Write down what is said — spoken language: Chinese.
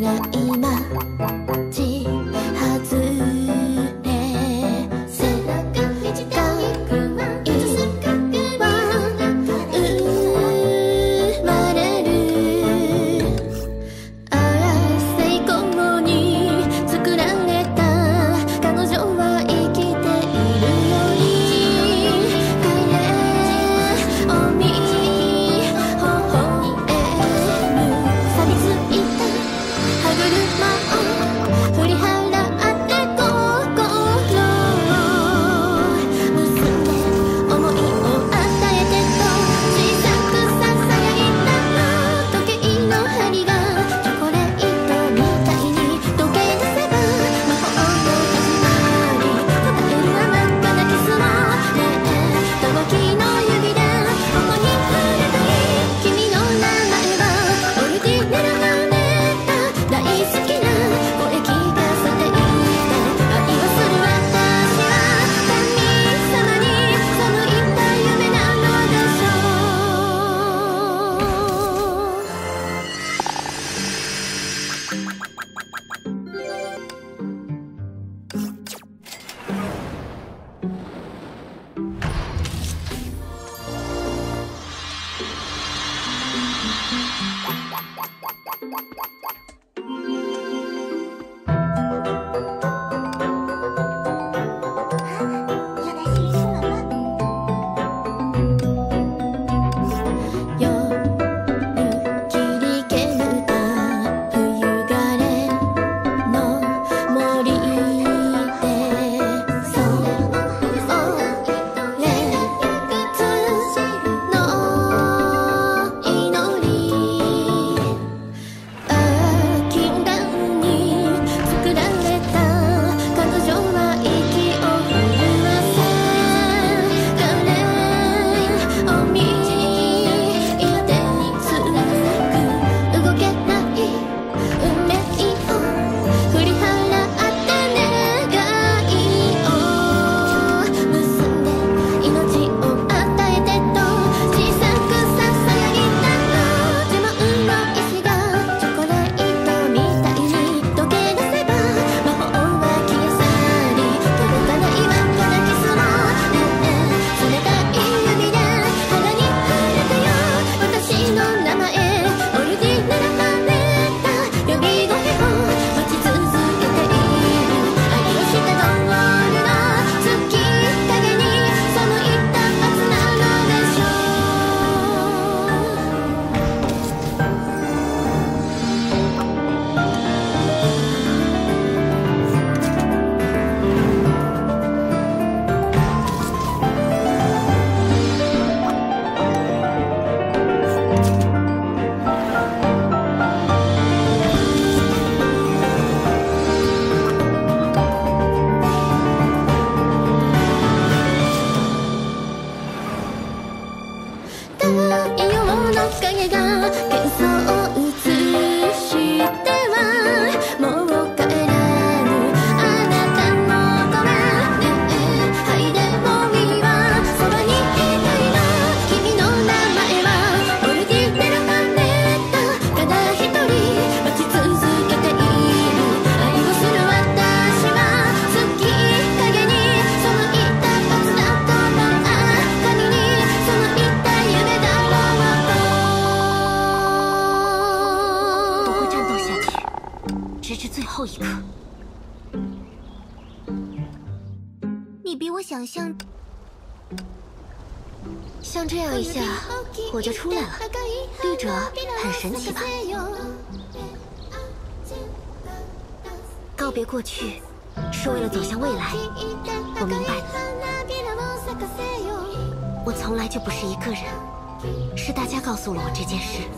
愿今太陽の影が幻想比我想象……像这样一下，我就出来了。绿者很神奇吧？告别过去，是为了走向未来。我明白了。我从来就不是一个人，是大家告诉了我这件事。